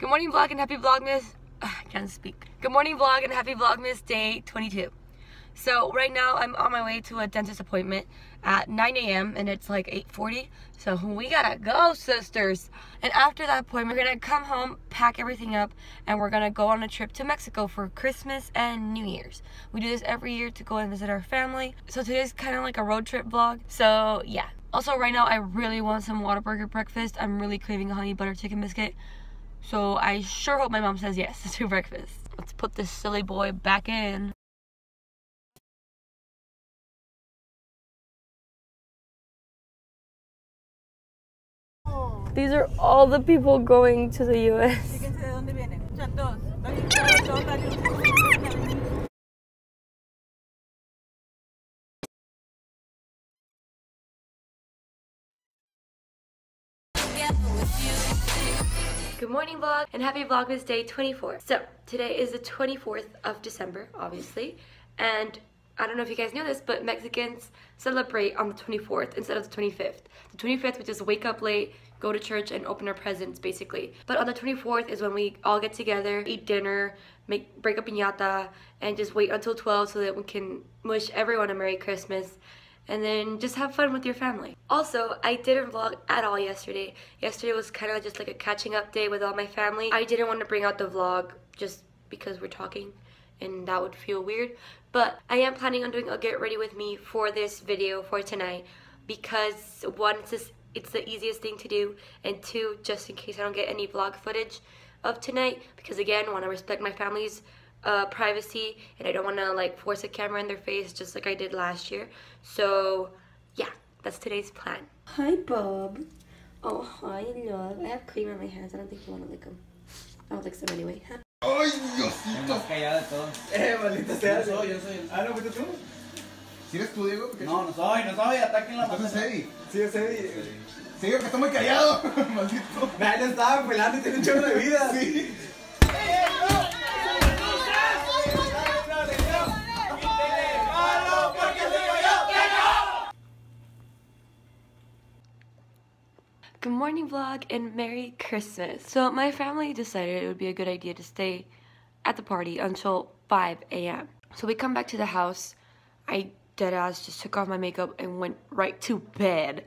Good morning vlog and happy vlogmas. I can't speak. Good morning vlog and happy vlogmas day 22. So right now I'm on my way to a dentist appointment at 9 a.m. and it's like 8.40. So we gotta go sisters. And after that appointment we're gonna come home, pack everything up and we're gonna go on a trip to Mexico for Christmas and New Year's. We do this every year to go and visit our family. So today's kind of like a road trip vlog. So yeah. Also right now I really want some Whataburger breakfast. I'm really craving a honey butter chicken biscuit. So I sure hope my mom says yes to breakfast. Let's put this silly boy back in. These are all the people going to the US. Good morning vlog and happy vlogmas day 24. So today is the 24th of December obviously and I don't know if you guys know this but Mexicans celebrate on the 24th instead of the 25th. The 25th we just wake up late, go to church and open our presents basically. But on the 24th is when we all get together, eat dinner, make break up piñata and just wait until 12 so that we can wish everyone a Merry Christmas and then just have fun with your family. Also, I didn't vlog at all yesterday. Yesterday was kind of just like a catching up day with all my family. I didn't want to bring out the vlog just because we're talking and that would feel weird. But I am planning on doing a get ready with me for this video for tonight because one, it's, just, it's the easiest thing to do and two, just in case I don't get any vlog footage of tonight because again, want to respect my family's uh, privacy and I don't want to like force a camera in their face just like I did last year. So yeah, that's today's plan. Hi Bob. Oh, hi love. I have cream on my hands. I don't think you want to lick them. I'll lick them anyway. ¡Ay, Diosito! callado de todos. Eh, maldita sea. Yo soy, yo soy. Ah, no, fuiste tú. ¿Sí eres tú, Diego? Porque- No, no soy, no soy, ataquen la Entonces, mano. Eddie. Sí, yo sé. Sí, digo que está muy callado. Maldito. Nah, ya estaba pelando y tiene un chorro de vida. Sí. Morning vlog and Merry Christmas. So my family decided it would be a good idea to stay at the party until 5 a.m. So we come back to the house. I deadass just took off my makeup and went right to bed.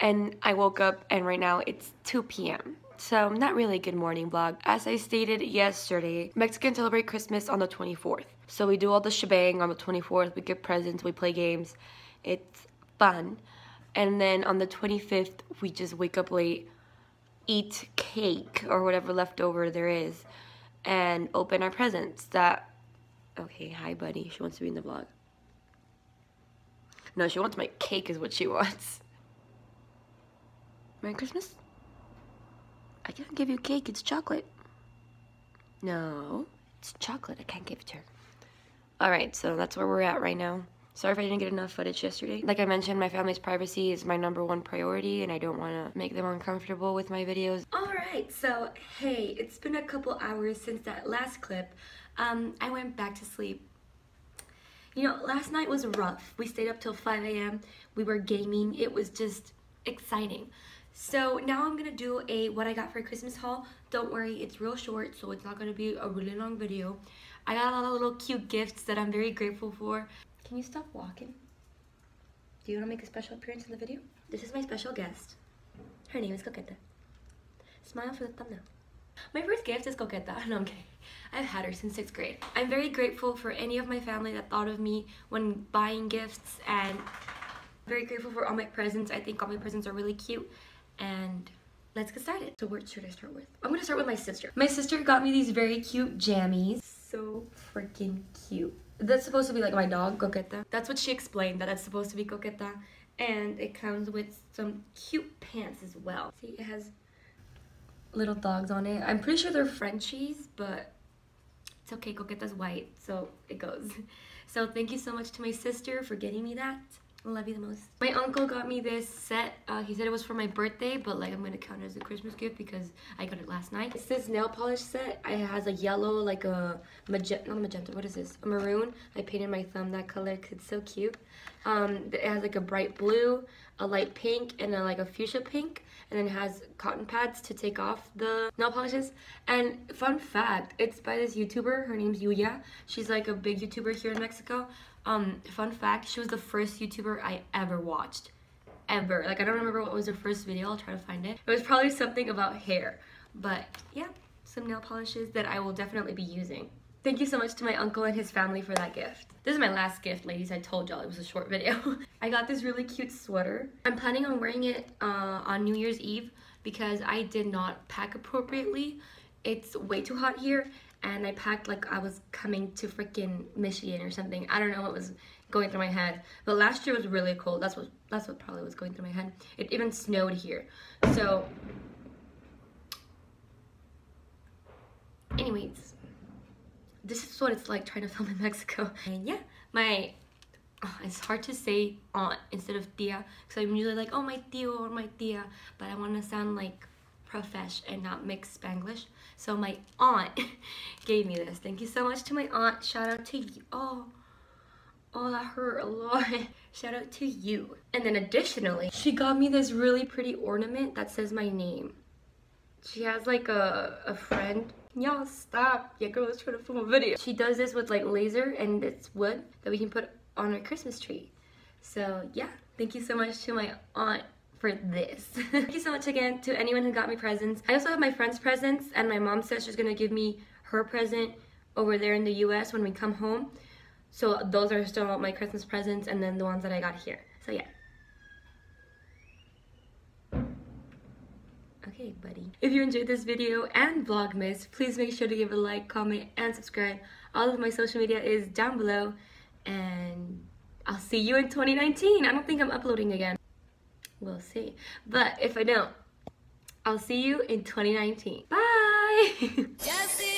And I woke up and right now it's 2 p.m. So not really a good morning vlog. As I stated yesterday, Mexicans celebrate Christmas on the 24th. So we do all the shebang on the 24th. We get presents, we play games. It's fun. And then on the 25th, we just wake up late, eat cake or whatever leftover there is, and open our presents. That, okay, hi buddy. She wants to be in the vlog. No, she wants my cake is what she wants. Merry Christmas? I can't give you cake, it's chocolate. No, it's chocolate. I can't give it to her. Alright, so that's where we're at right now. Sorry if I didn't get enough footage yesterday. Like I mentioned, my family's privacy is my number one priority and I don't want to make them uncomfortable with my videos. Alright, so hey, it's been a couple hours since that last clip. Um, I went back to sleep. You know, last night was rough. We stayed up till 5 a.m. We were gaming. It was just exciting. So now I'm gonna do a what I got for Christmas haul. Don't worry, it's real short, so it's not gonna be a really long video. I got a lot of little cute gifts that I'm very grateful for. Can you stop walking? Do you wanna make a special appearance in the video? This is my special guest. Her name is Coqueta. Smile for the thumbnail. My first gift is Coqueta. No, I'm kidding. I've had her since sixth grade. I'm very grateful for any of my family that thought of me when buying gifts and very grateful for all my presents. I think all my presents are really cute and let's get started. So what should I start with? I'm gonna start with my sister. My sister got me these very cute jammies. So freaking cute. That's supposed to be like my dog, Coqueta. That's what she explained, that it's supposed to be Coqueta. And it comes with some cute pants as well. See, it has little dogs on it. I'm pretty sure they're Frenchies, but it's okay, Coqueta's white, so it goes. So thank you so much to my sister for getting me that. Love you the most. My uncle got me this set. Uh, he said it was for my birthday, but like I'm gonna count it as a Christmas gift because I got it last night. It's this nail polish set. It has a yellow, like a magenta, not a magenta, what is this? A maroon. I painted my thumb that color because it's so cute. Um, it has like a bright blue, a light pink and a, like a fuchsia pink and then it has cotton pads to take off the nail polishes. And fun fact it's by this youtuber her name's yuya. She's like a big youtuber here in mexico. Um fun fact she was the first youtuber i ever watched. Ever. Like i don't remember what was her first video. I'll try to find it. It was probably something about hair. But yeah some nail polishes that i will definitely be using Thank you so much to my uncle and his family for that gift. This is my last gift, ladies. I told y'all it was a short video. I got this really cute sweater. I'm planning on wearing it uh, on New Year's Eve because I did not pack appropriately. It's way too hot here and I packed like I was coming to freaking Michigan or something. I don't know what was going through my head. But last year was really cold. That's what that's what probably was going through my head. It even snowed here. So anyways, this is what it's like trying to film in Mexico. And yeah, my, oh, it's hard to say aunt instead of tia, because I'm usually like, oh, my tío or my tia, but I want to sound like profesh and not mix Spanglish. So my aunt gave me this. Thank you so much to my aunt. Shout out to you. Oh, oh, that hurt a lot. Shout out to you. And then additionally, she got me this really pretty ornament that says my name. She has like a, a friend Y'all stop. Your girl is trying to film a video. She does this with like laser and it's wood that we can put on our Christmas tree. So yeah, thank you so much to my aunt for this. thank you so much again to anyone who got me presents. I also have my friend's presents and my mom says she's gonna give me her present over there in the US when we come home. So those are still my Christmas presents and then the ones that I got here. So yeah. Okay, buddy. If you enjoyed this video and Vlogmas, please make sure to give a like, comment, and subscribe. All of my social media is down below. And I'll see you in 2019. I don't think I'm uploading again. We'll see. But if I don't, I'll see you in 2019. Bye!